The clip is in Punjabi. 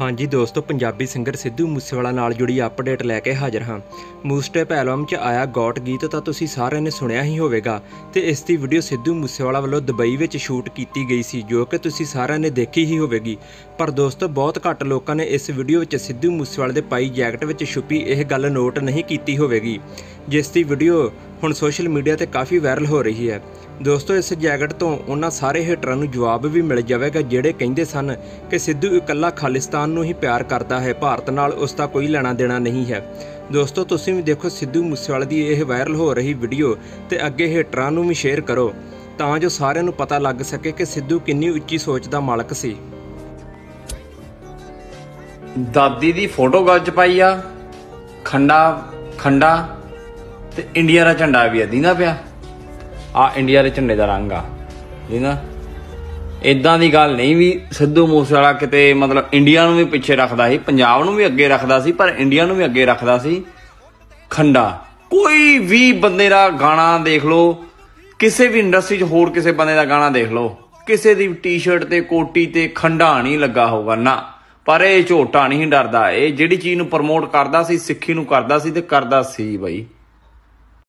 ਹਾਂਜੀ ਦੋਸਤੋ, ਪੰਜਾਬੀ ਸਿੰਗਰ ਸਿੱਧੂ ਮੂਸੇਵਾਲਾ ਨਾਲ ਜੁੜੀ ਅਪਡੇਟ ਲੈ ਕੇ ਹਾਜ਼ਰ ਹਾਂ। ਮੂਸਟੈਪ ਐਲਬਮ 'ਚ ਆਇਆ ਗੌਟ ਗੀਤ ਤਾਂ ਤੁਸੀਂ ਸਾਰਿਆਂ ਨੇ ਸੁਣਿਆ ਹੀ ਹੋਵੇਗਾ ਤੇ ਇਸ ਦੀ ਵੀਡੀਓ ਸਿੱਧੂ ਮੂਸੇਵਾਲਾ ਵੱਲੋਂ ਦੁਬਈ ਵਿੱਚ ਸ਼ੂਟ ਕੀਤੀ ਗਈ ਸੀ, ਜੋ ਕਿ ਤੁਸੀਂ ਸਾਰਿਆਂ ਨੇ ਦੇਖੀ ਹੀ ਹੋਵੇਗੀ। ਪਰ ਦੋਸਤੋ, ਬਹੁਤ ਘੱਟ ਲੋਕਾਂ ਨੇ ਇਸ ਵੀਡੀਓ ਵਿੱਚ ਸਿੱਧੂ ਮੂਸੇਵਾਲੇ ਦੇ ਪਾਈ ਜੈਕਟ ਵਿੱਚ ਛੁਪੀ ਇਹ ਗੱਲ ਨੋਟ ਨਹੀਂ ਕੀਤੀ ਹੋਵੇਗੀ। ਜਿਸ ਦੀ ਵੀਡੀਓ ਹੁਣ ਸੋਸ਼ਲ ਮੀਡੀਆ ਤੇ ਕਾਫੀ ਵਾਇਰਲ ਹੋ ਰਹੀ ਹੈ। ਦੋਸਤੋ, ਇਸ ਜੈਕਟ ਤੋਂ ਉਹਨਾਂ ਸਾਰੇ ਹੇਟਰਾਂ ਨੂੰ ਜਵਾਬ ਵੀ ਮਿਲ ਜਾਵੇਗਾ, ਜਿਹੜੇ ਕਹਿੰਦੇ ਸਨ ਕਿ ਸਿੱਧੂ ਇਕੱਲਾ ਖਾਲਿਸਤਾਨ ਨੂੰ ਹੀ ਪਿਆਰ ਕਰਦਾ ਹੈ, ਭਾਰਤ ਨਾਲ ਉਸ ਦਾ ਕੋਈ ਲੈਣਾ ਦੇਣਾ ਨਹੀਂ ਹੈ। ਦੋਸਤੋ, ਤੁਸੀਂ ਵੀ ਦੇਖੋ ਸਿੱਧੂ ਮੂਸੇਵਾਲੇ ਦੀ ਇਹ ਵਾਇਰਲ ਹੋ ਰਹੀ ਵੀਡੀਓ ਤੇ ਅੱਗੇ ਹੇਟਰਾਂ ਨੂੰ ਵੀ ਸ਼ੇਅਰ ਕਰੋ, ਤਾਂ ਜੋ ਸਾਰਿਆਂ ਨੂੰ ਪਤਾ ਲੱਗ ਸਕੇ ਕਿ ਸਿੱਧੂ ਕਿੰਨੀ ਉੱਚੀ ਸੋਚ ਦਾ ਮਾਲਕ ਸੀ। ਦਾਦੀ ਦੀ ਫੋਟੋ ਗੱਲ ਚ ਪਾਈ ਆ, ਖੰਡਾ ਖੰਡਾ ਤੇ ਇੰਡੀਆ ਦਾ ਝੰਡਾ ਵੀ ਆ, ਦੀਨਾ ਪਿਆ। ਆ ਇੰਡੀਆ ਦੇ ਝੰਡੇ ਦਾ ਰੰਗ ਆ, ਦੀਨਾ। ਇਦਾਂ ਦੀ ਗੱਲ ਨਹੀਂ ਵੀ ਸਿੱਧੂ ਮੂਸੇਵਾਲਾ ਕਿਤੇ ਮਤਲਬ ਇੰਡੀਆ ਨੂੰ ਵੀ ਪਿੱਛੇ ਰੱਖਦਾ ਸੀ, ਪੰਜਾਬ ਨੂੰ ਵੀ ਅੱਗੇ ਰੱਖਦਾ ਸੀ, ਪਰ ਇੰਡੀਆ ਨੂੰ ਵੀ ਅੱਗੇ ਰੱਖਦਾ ਸੀ। ਖੰਡਾ। ਕੋਈ ਵੀ ਬੰਦੇ ਦਾ ਗਾਣਾ ਦੇਖ ਲਓ, ਕਿਸੇ ਵੀ ਇੰਡਸਟਰੀ 'ਚ ਹੋਰ ਕਿਸੇ ਬੰਦੇ ਦਾ ਗਾਣਾ ਦੇਖ ਲਓ, ਕਿਸੇ ਦੀ ਟੀ-ਸ਼ਰਟ ਤੇ ਕੋਟੀ ਤੇ ਖੰਡਾ ਨਹੀਂ ਲੱਗਾ ਹੋਊਗਾ, ਨਾ। ਪਰ ਇਹ ਝੋਟਾ ਨਹੀਂ ਡਰਦਾ, ਇਹ ਜਿਹੜੀ ਚੀਜ਼ ਨੂੰ ਪ੍ਰਮੋਟ ਕਰਦਾ ਸੀ, ਸਿੱਖੀ ਨੂੰ ਕਰਦਾ ਸੀ ਤੇ ਕਰਦਾ ਸੀ ਬਾਈ।